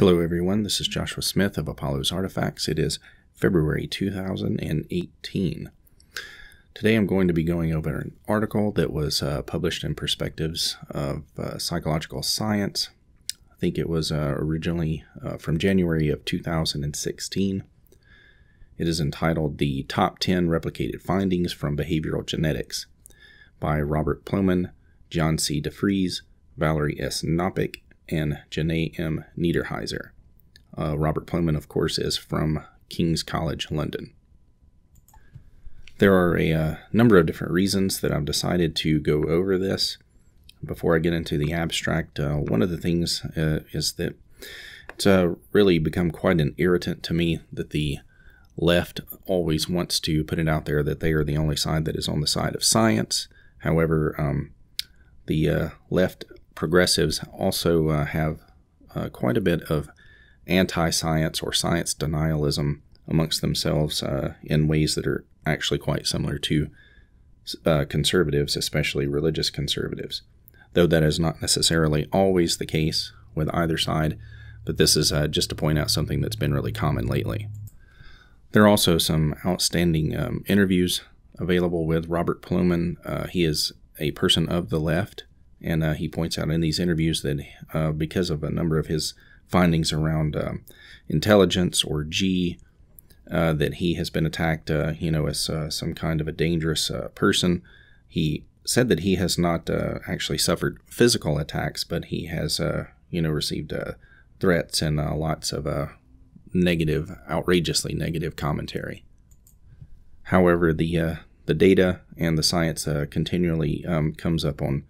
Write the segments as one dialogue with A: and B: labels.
A: Hello, everyone. This is Joshua Smith of Apollo's Artifacts. It is February 2018. Today I'm going to be going over an article that was uh, published in Perspectives of uh, Psychological Science. I think it was uh, originally uh, from January of 2016. It is entitled The Top 10 Replicated Findings from Behavioral Genetics by Robert Plomin, John C. DeFries, Valerie S. Knopik, and Jenae M. Neiderhiser. Uh, Robert Plomin, of course, is from King's College, London. There are a uh, number of different reasons that I've decided to go over this. Before I get into the abstract, uh, one of the things uh, is that it's uh, really become quite an irritant to me that the left always wants to put it out there that they are the only side that is on the side of science. However, um, the left progressives also uh, have uh, quite a bit of anti science or science denialism amongst themselves uh, in ways that are actually quite similar to uh, conservatives, especially religious conservatives. Though that is not necessarily always the case with either side, but this is uh, just to point out something that's been really common lately. There are also some outstanding um, interviews available with Robert Plomin. Uh, he is a person of the left and uh, he points out in these interviews that uh, because of a number of his findings around um, intelligence or G, uh, that he has been attacked, uh, you know, as uh, some kind of a dangerous uh, person. He said that he has not actually suffered physical attacks, but he has, you know, received threats and lots of negative, outrageously negative commentary. However, the the data and the science continually um, comes up on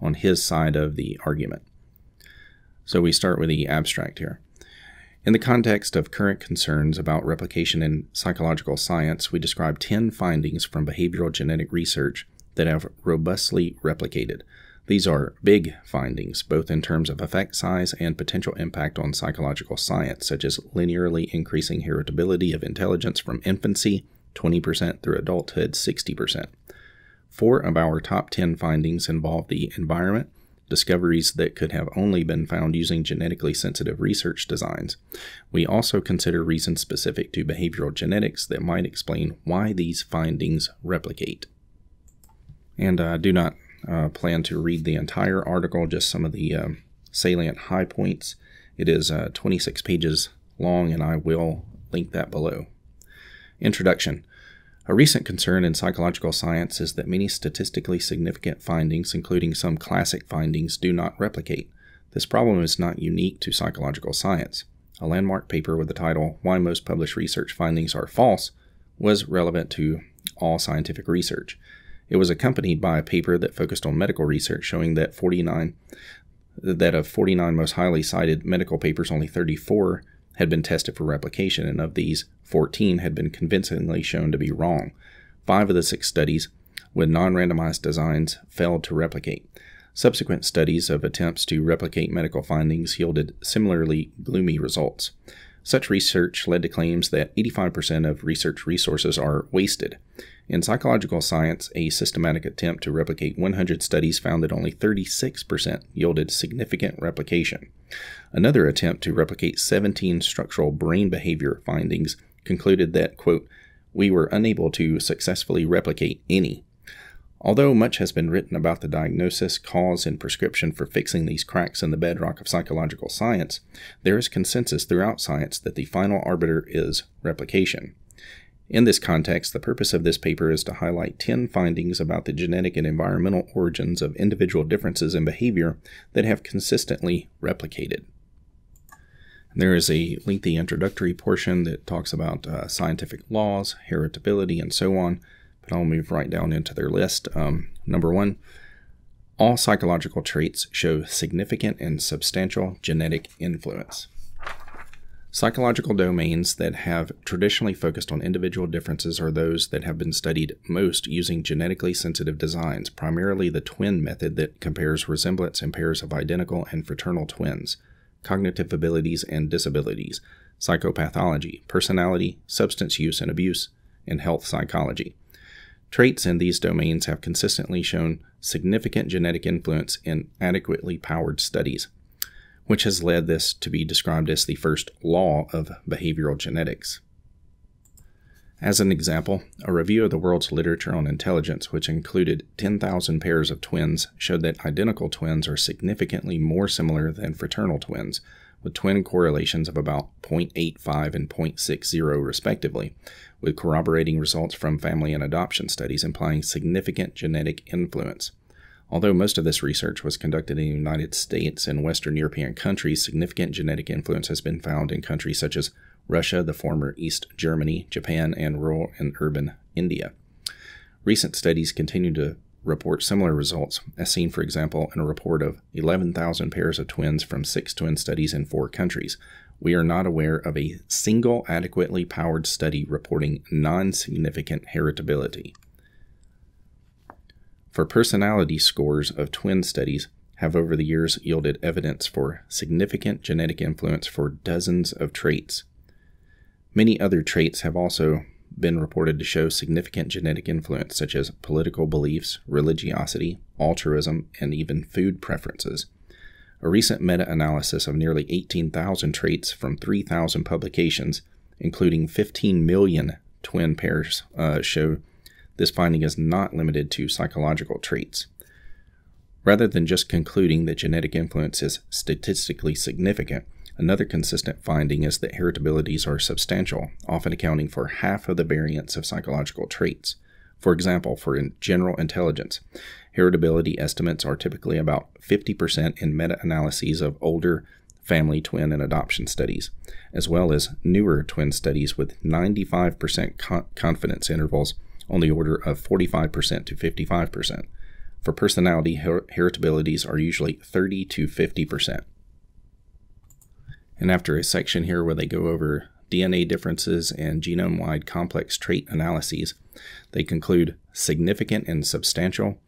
A: on his side of the argument. So we start with the abstract here. In the context of current concerns about replication in psychological science, we describe 10 findings from behavioral genetic research that have robustly replicated. These are big findings, both in terms of effect size and potential impact on psychological science, such as linearly increasing heritability of intelligence from infancy 20% through adulthood 60%, Four of our top 10 findings involve the environment, discoveries that could have only been found using genetically sensitive research designs. We also consider reasons specific to behavioral genetics that might explain why these findings replicate. And I uh, do not uh, plan to read the entire article, just some of the uh, salient high points. It is uh, 26 pages long, and I will link that below. Introduction a recent concern in psychological science is that many statistically significant findings, including some classic findings, do not replicate. This problem is not unique to psychological science. A landmark paper with the title Why Most Published Research Findings Are False was relevant to all scientific research. It was accompanied by a paper that focused on medical research showing that 49 that of 49 most highly cited medical papers only 34 had been tested for replication, and of these, 14 had been convincingly shown to be wrong. Five of the six studies with non randomized designs failed to replicate. Subsequent studies of attempts to replicate medical findings yielded similarly gloomy results. Such research led to claims that 85% of research resources are wasted. In psychological science, a systematic attempt to replicate 100 studies found that only 36% yielded significant replication. Another attempt to replicate 17 structural brain behavior findings concluded that, quote, we were unable to successfully replicate any. Although much has been written about the diagnosis, cause, and prescription for fixing these cracks in the bedrock of psychological science, there is consensus throughout science that the final arbiter is replication. In this context, the purpose of this paper is to highlight 10 findings about the genetic and environmental origins of individual differences in behavior that have consistently replicated. There is a lengthy introductory portion that talks about uh, scientific laws, heritability, and so on but I'll move right down into their list. Um, number one, all psychological traits show significant and substantial genetic influence. Psychological domains that have traditionally focused on individual differences are those that have been studied most using genetically sensitive designs, primarily the twin method that compares resemblance in pairs of identical and fraternal twins, cognitive abilities and disabilities, psychopathology, personality, substance use and abuse, and health psychology. Traits in these domains have consistently shown significant genetic influence in adequately powered studies. Which has led this to be described as the first law of behavioral genetics. As an example, a review of the world's literature on intelligence, which included 10,000 pairs of twins, showed that identical twins are significantly more similar than fraternal twins, with twin correlations of about 0.85 and 0.60 respectively, with corroborating results from family and adoption studies implying significant genetic influence. Although most of this research was conducted in the United States and Western European countries, significant genetic influence has been found in countries such as Russia, the former East Germany, Japan, and rural and urban India. Recent studies continue to report similar results, as seen, for example, in a report of 11,000 pairs of twins from six twin studies in four countries. We are not aware of a single adequately powered study reporting non significant heritability. For personality scores of twin studies, have over the years yielded evidence for significant genetic influence for dozens of traits, Many other traits have also been reported to show significant genetic influence, such as political beliefs, religiosity, altruism, and even food preferences. A recent meta analysis of nearly 18,000 traits from 3,000 publications, including 15 million twin pairs, uh, show this finding is not limited to psychological traits. Rather than just concluding that genetic influence is statistically significant, Another consistent finding is that heritabilities are substantial, often accounting for half of the variance of psychological traits. For example, for general intelligence, heritability estimates are typically about 50% in meta analyses of older family, twin, and adoption studies, as well as newer twin studies with 95% con- confidence intervals on the order of 45% to 55%. For personality, her- heritabilities are usually 30 to 50%. And after a section here where they go over DNA differences and genome wide complex trait analyses, they conclude significant and substantial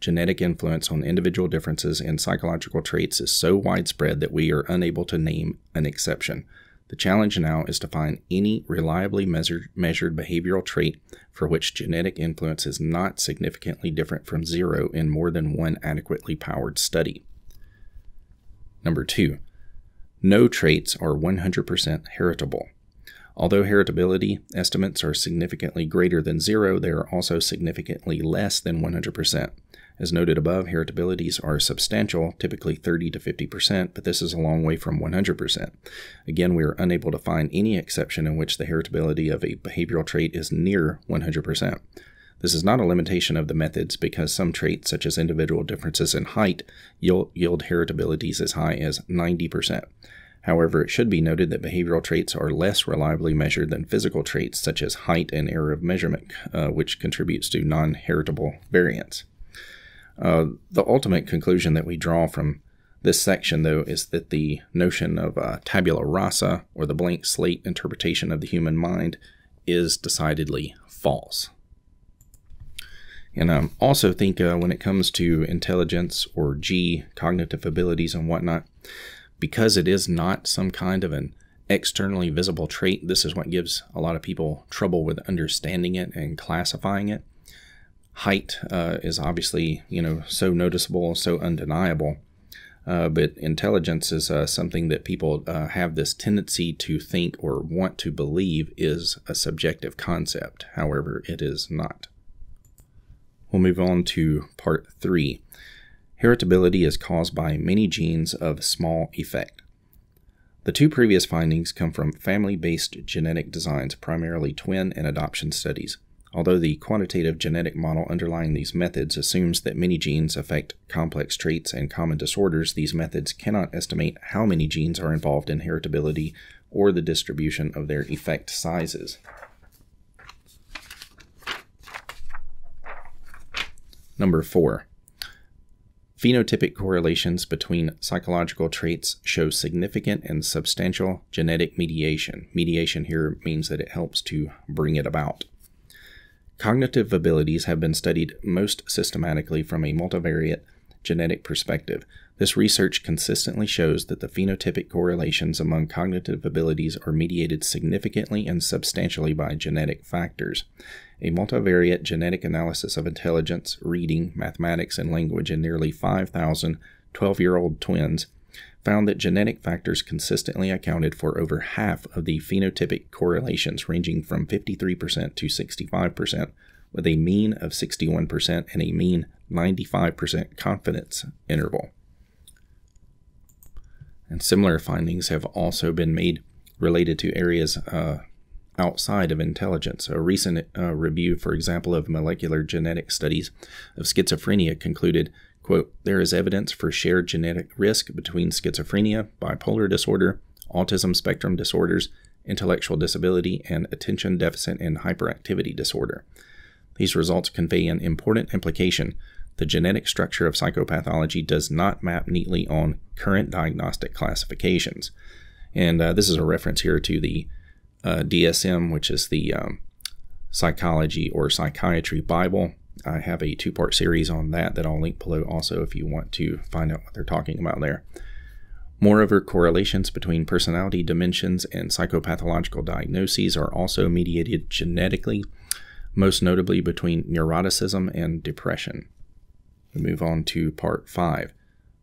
A: genetic influence on individual differences in psychological traits is so widespread that we are unable to name an exception. The challenge now is to find any reliably measured, measured behavioral trait for which genetic influence is not significantly different from zero in more than one adequately powered study. Number two, no traits are 100% heritable. Although heritability estimates are significantly greater than zero, they are also significantly less than 100%. As noted above, heritabilities are substantial, typically 30 to 50%, but this is a long way from 100%. Again, we are unable to find any exception in which the heritability of a behavioral trait is near 100%. This is not a limitation of the methods because some traits, such as individual differences in height, yield, heritabilities as high as 90%. However, it should be noted that behavioral traits are less reliably measured than physical traits, such as height and error of measurement, uh, which contributes to non heritable variance. Uh, the ultimate conclusion that we draw from this section, though, is that the notion of uh, tabula rasa, or the blank slate interpretation of the human mind, is decidedly false. And I um, also think uh, when it comes to intelligence or G, cognitive abilities and whatnot, because it is not some kind of an externally visible trait, this is what gives a lot of people trouble with understanding it and classifying it. Height uh, is obviously, you know, so noticeable, so undeniable. Uh, but intelligence is uh, something that people uh, have this tendency to think or want to believe is a subjective concept. However, it is not. We'll move on to part three. Heritability is caused by many genes of small effect. The two previous findings come from family based genetic designs, primarily twin and adoption studies. Although the quantitative genetic model underlying these methods assumes that many genes affect complex traits and common disorders, these methods cannot estimate how many genes are involved in heritability or the distribution of their effect sizes. Number four, phenotypic correlations between psychological traits show significant and substantial genetic mediation. Mediation here means that it helps to bring it about. Cognitive abilities have been studied most systematically from a multivariate genetic perspective. This research consistently shows that the phenotypic correlations among cognitive abilities are mediated significantly and substantially by genetic factors. A multivariate genetic analysis of intelligence, reading, mathematics, and language in nearly 5,000 12 year old twins found that genetic factors consistently accounted for over half of the phenotypic correlations, ranging from 53% to 65%, with a mean of 61% and a mean 95% confidence interval. And similar findings have also been made related to areas uh, outside of intelligence. A recent uh, review, for example, of molecular genetic studies of schizophrenia concluded, quote, there is evidence for shared genetic risk between schizophrenia, bipolar disorder, autism spectrum disorders, intellectual disability, and attention deficit and hyperactivity disorder. These results convey an important implication. The genetic structure of psychopathology does not map neatly on current diagnostic classifications. And uh, this is a reference here to the uh, DSM, which is the um, Psychology or Psychiatry Bible. I have a two part series on that that I'll link below also if you want to find out what they're talking about there. Moreover, correlations between personality dimensions and psychopathological diagnoses are also mediated genetically, most notably between neuroticism and depression. We move on to part five.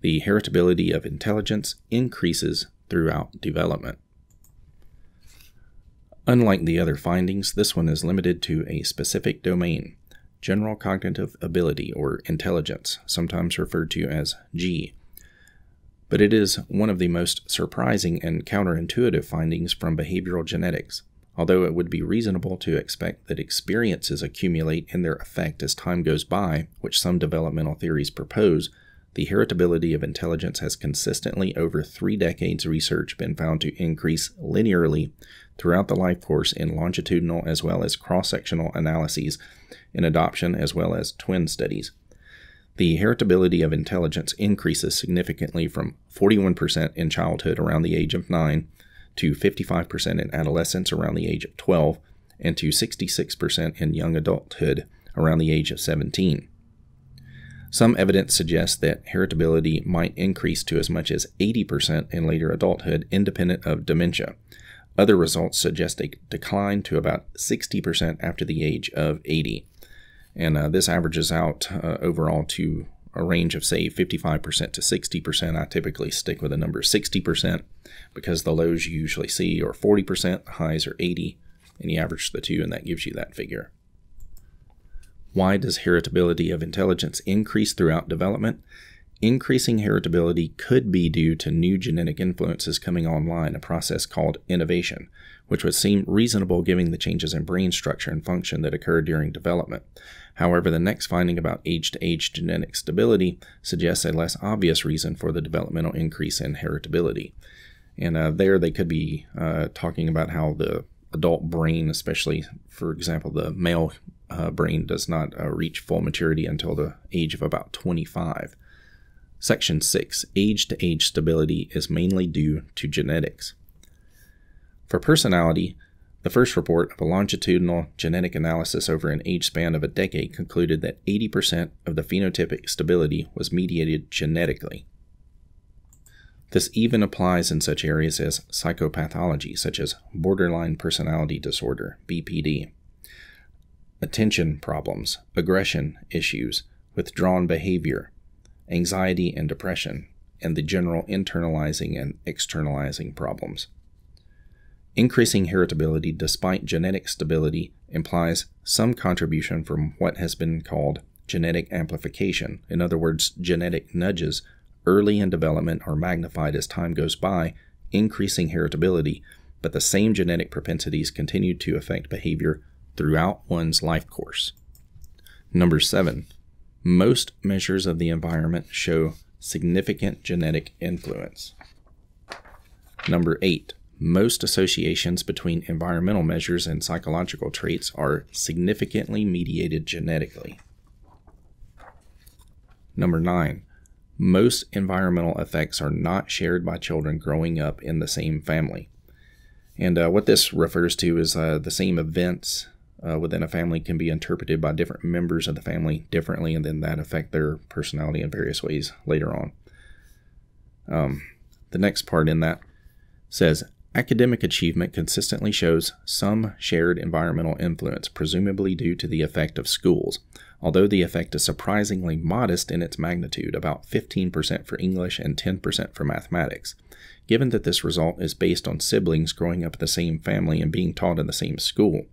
A: The heritability of intelligence increases throughout development. Unlike the other findings, this one is limited to a specific domain general cognitive ability or intelligence, sometimes referred to as G. But it is one of the most surprising and counterintuitive findings from behavioral genetics. Although it would be reasonable to expect that experiences accumulate in their effect as time goes by, which some developmental theories propose, the heritability of intelligence has consistently over three decades of research been found to increase linearly throughout the life course in longitudinal as well as cross sectional analyses in adoption as well as twin studies. The heritability of intelligence increases significantly from 41% in childhood around the age of 9 to 55% in adolescence around the age of 12 and to 66% in young adulthood around the age of 17. Some evidence suggests that heritability might increase to as much as 80% in later adulthood, independent of dementia. Other results suggest a decline to about 60% after the age of 80. And uh, this averages out uh, overall to a range of, say, 55% to 60%. I typically stick with a number 60% because the lows you usually see are 40%, the highs are 80, and you average the two, and that gives you that figure. Why does heritability of intelligence increase throughout development? Increasing heritability could be due to new genetic influences coming online, a process called innovation, which would seem reasonable given the changes in brain structure and function that occur during development. However, the next finding about age to age genetic stability suggests a less obvious reason for the developmental increase in heritability. And uh, there they could be uh, talking about how the adult brain, especially, for example, the male uh, brain does not uh, reach full maturity until the age of about 25. Section 6 Age to age stability is mainly due to genetics. For personality, the first report of a longitudinal genetic analysis over an age span of a decade concluded that 80% of the phenotypic stability was mediated genetically. This even applies in such areas as psychopathology, such as borderline personality disorder, BPD, attention problems, aggression issues, withdrawn behavior, anxiety and depression, and the general internalizing and externalizing problems. Increasing heritability despite genetic stability implies some contribution from what has been called genetic amplification. In other words, genetic nudges early in development are magnified as time goes by, increasing heritability, but the same genetic propensities continue to affect behavior throughout one's life course. Number seven, most measures of the environment show significant genetic influence. Number eight, most associations between environmental measures and psychological traits are significantly mediated genetically. Number nine, most environmental effects are not shared by children growing up in the same family. And uh, what this refers to is uh, the same events uh, within a family can be interpreted by different members of the family differently, and then that affect their personality in various ways later on. Um, the next part in that says Academic achievement consistently shows some shared environmental influence, presumably due to the effect of schools, although the effect is surprisingly modest in its magnitude, about 15% for English and 10% for mathematics. Given that this result is based on siblings growing up in the same family and being taught in the same school,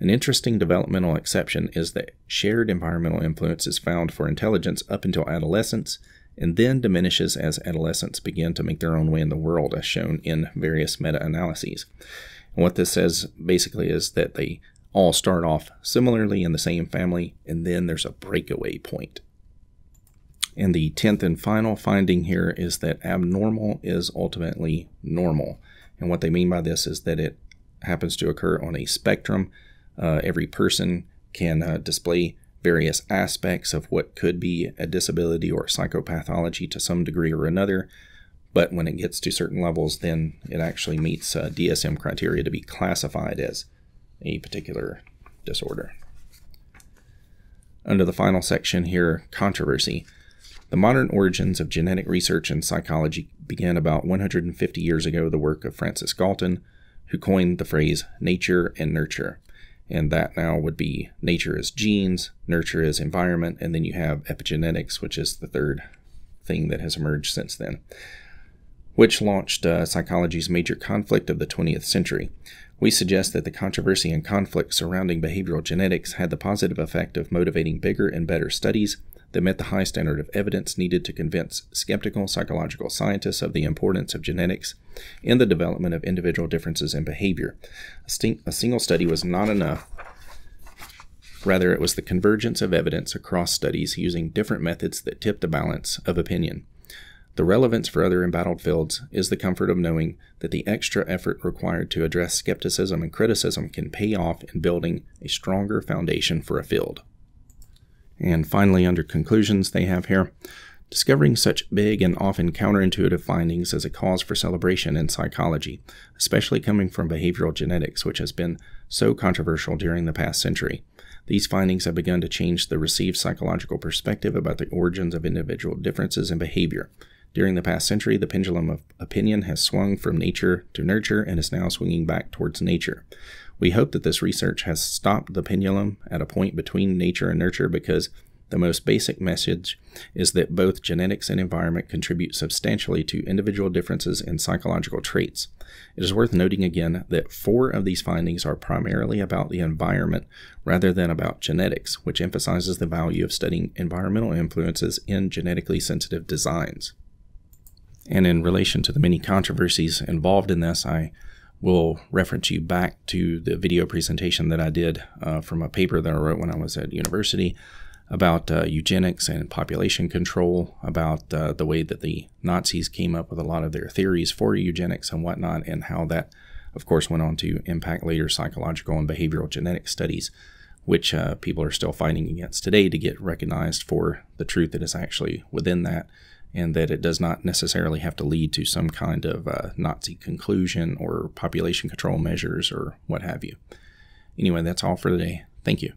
A: an interesting developmental exception is that shared environmental influence is found for intelligence up until adolescence and then diminishes as adolescents begin to make their own way in the world, as shown in various meta analyses. And what this says basically is that they all start off similarly in the same family, and then there's a breakaway point. And the tenth and final finding here is that abnormal is ultimately normal. And what they mean by this is that it happens to occur on a spectrum. Uh, every person can uh, display various aspects of what could be a disability or psychopathology to some degree or another. But when it gets to certain levels, then it actually meets uh, DSM criteria to be classified as a particular disorder. Under the final section here, controversy. The modern origins of genetic research in psychology began about 150 years ago, the work of Francis Galton, who coined the phrase nature and nurture and that now would be nature is genes, nurture is environment, and then you have epigenetics, which is the third thing that has emerged since then, which launched uh, psychology's major conflict of the 20th century. We suggest that the controversy and conflict surrounding behavioral genetics had the positive effect of motivating bigger and better studies that met the high standard of evidence needed to convince skeptical psychological scientists of the importance of genetics in the development of individual differences in behavior. A, a single study was not enough. Rather, it was the convergence of evidence across studies using different methods that tipped the balance of opinion. The relevance for other embattled fields is the comfort of knowing that the extra effort required to address skepticism and criticism can pay off in building a stronger foundation for a field. And finally, under conclusions, they have here discovering such big and often counterintuitive findings as a cause for celebration in psychology, especially coming from behavioral genetics, which has been so controversial during the past century. These findings have begun to change the received psychological perspective about the origins of individual differences in behavior. During the past century, the pendulum of opinion has swung from nature to nurture and is now swinging back towards nature. We hope that this research has stopped the pendulum at a point between nature and nurture because the most basic message is that both genetics and environment contribute substantially to individual differences in psychological traits. It is worth noting again that four of these findings are primarily about the environment rather than about genetics, which emphasizes the value of studying environmental influences in genetically sensitive designs. And in relation to the many controversies involved in this, I will reference you back to the video presentation that I did uh, from a paper that I wrote when I was at university about uh, eugenics and population control, about uh, the way that the Nazis came up with a lot of their theories for eugenics and whatnot, and how that, of course, went on to impact later psychological and behavioral genetic studies, which uh, people are still fighting against today to get recognized for the truth that is actually within that and that it does not necessarily have to lead to some kind of uh, Nazi conclusion or population control measures or what have you. Anyway, that's all for today. Thank you.